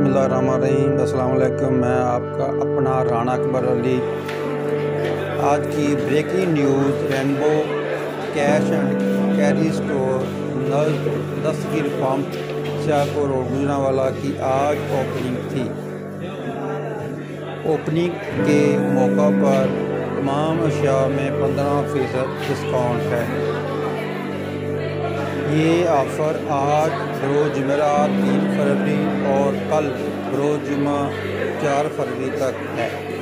بسم اللہ الرحمن الرحیم۔ السلام علیکم، میں آپ کا اپنا رانا اکبر علی۔ آج کی breaking news rainbow cash and carry store null Dastgir pump سیاکو روڈ گجرا والا کی آج اوپننگ تھی۔ اوپننگ کے موقع پر تمام اشیاء میں پندرہ فیصد ڈسکاؤنٹ ہے۔ یہ آفر آج بروز جمعرات تین فروری اور کل بروز جمعہ چار فروری تک ہے۔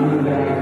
تمام گراہک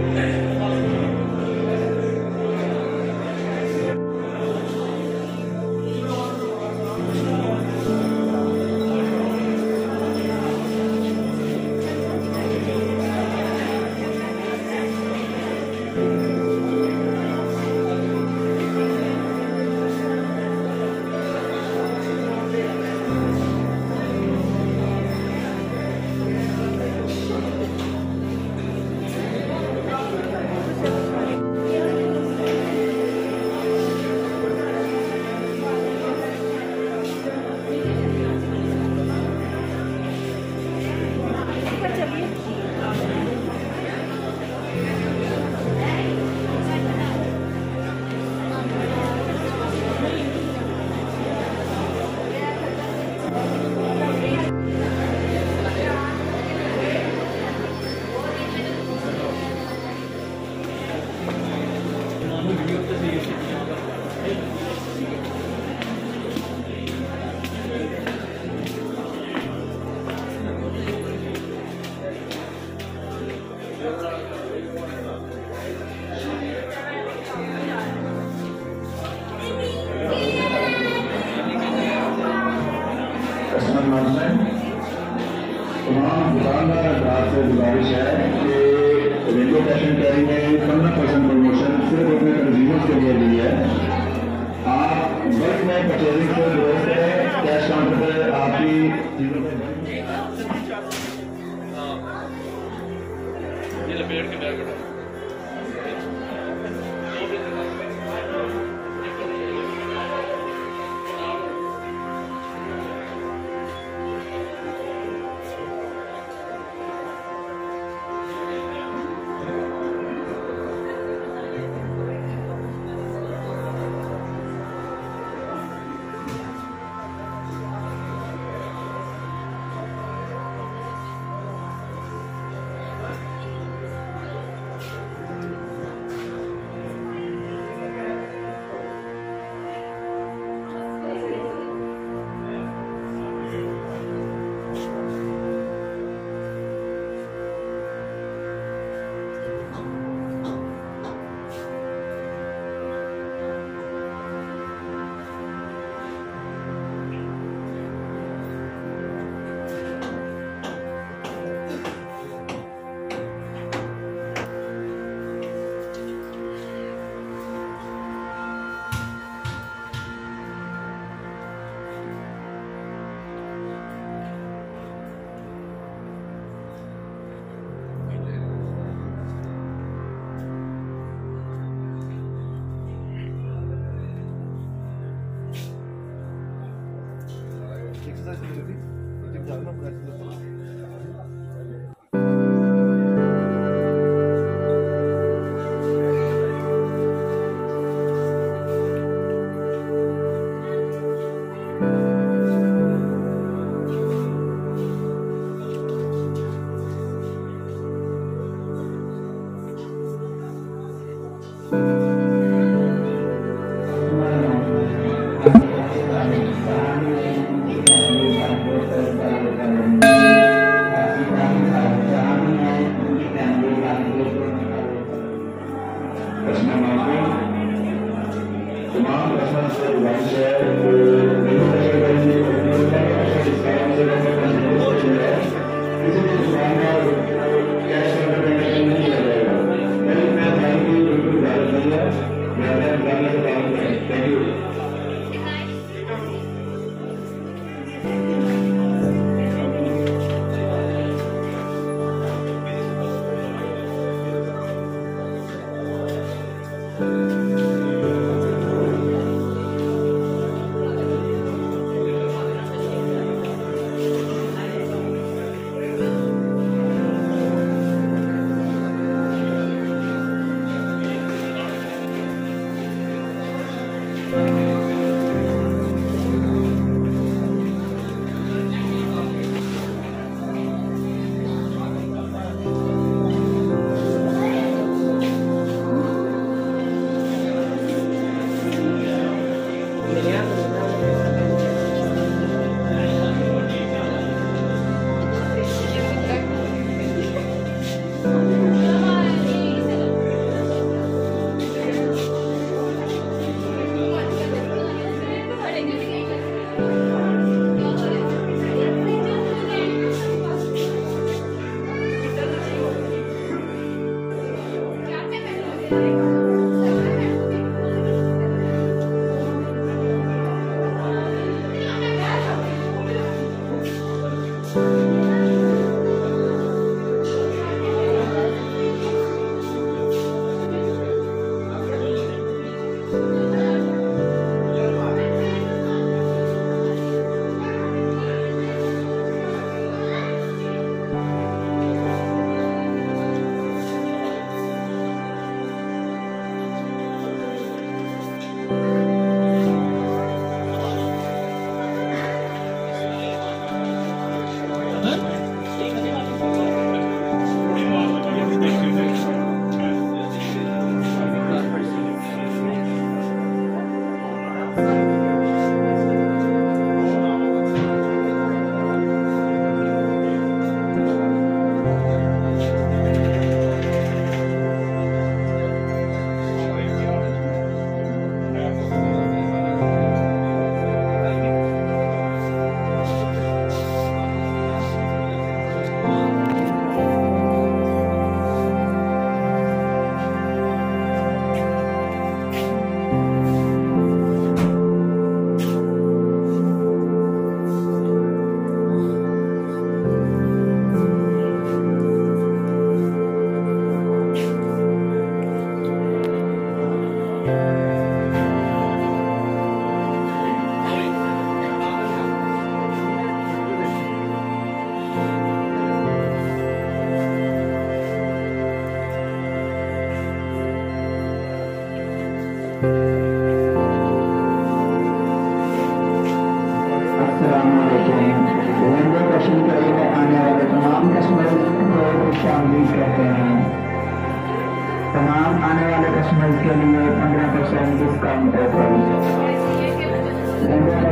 Yeah. تمام دکاندار افراد سے گزارش ہے کہ ریلوے فیشن کیری میں پندرہ پرسینٹ پروموشن صرف اپنے کنزیومرس کے لیے دی ہے۔ آپ بلک میں پرچیزنگ سے درست ہے کیش کاؤنٹر پہ آپ کی چیزوں پہ۔ ہاں۔ یہ لپیٹ کے بیگ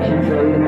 Enjoy.